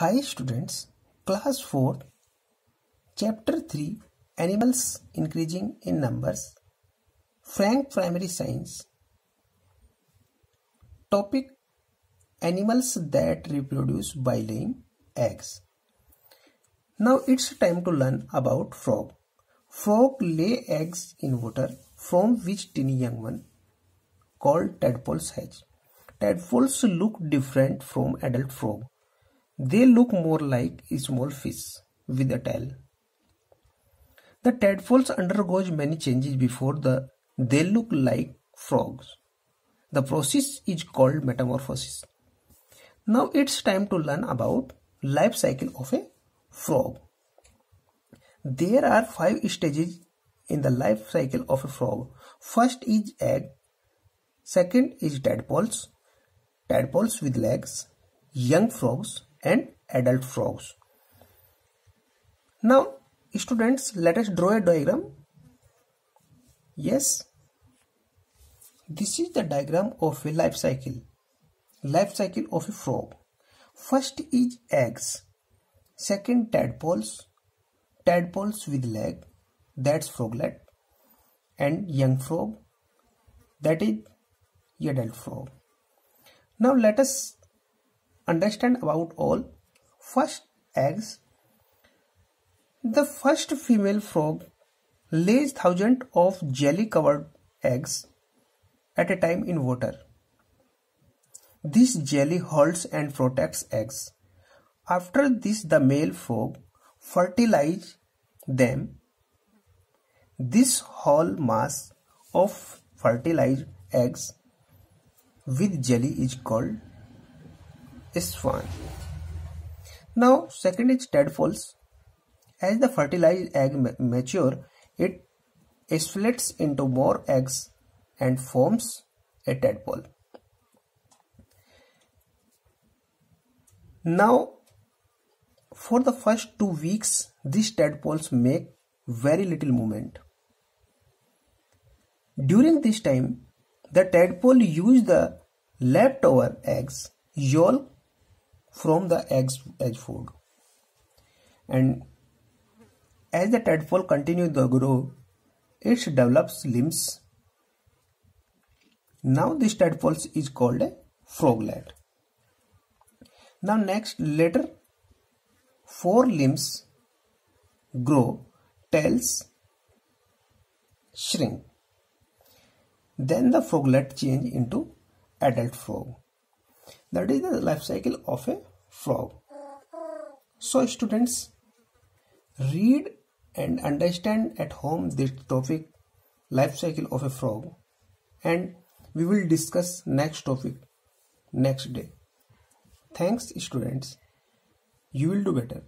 Hi students, class 4, chapter 3, animals increasing in numbers, Frank Primary Science. Topic, animals that reproduce by laying eggs. Now it's time to learn about frog. Frog lay eggs in water from which tiny young one called tadpoles hatch. Tadpoles look different from adult frog they look more like small fish with a tail. The tadpoles undergoes many changes before the they look like frogs. The process is called metamorphosis. Now it's time to learn about life cycle of a frog. There are five stages in the life cycle of a frog. First is egg. Second is tadpoles. Tadpoles with legs. Young frogs and adult frogs. Now students let us draw a diagram. Yes, this is the diagram of a life cycle. Life cycle of a frog. First is eggs. Second tadpoles. Tadpoles with leg. That's froglet. And young frog. That is adult frog. Now let us understand about all first eggs. The first female frog lays thousands of jelly covered eggs at a time in water. This jelly holds and protects eggs. After this the male frog fertilizes them. This whole mass of fertilized eggs with jelly is called spawn. Now second is tadpoles. As the fertilized egg mature, it splits into more eggs and forms a tadpole. Now for the first two weeks these tadpoles make very little movement. During this time the tadpole use the leftover eggs, yolk from the eggs as food. And as the tadpole continues to grow it develops limbs. Now this tadpole is called a froglet. Now next later four limbs grow tails shrink. Then the froglet change into adult frog that is the life cycle of a frog. So students read and understand at home this topic life cycle of a frog. And we will discuss next topic next day. Thanks students. You will do better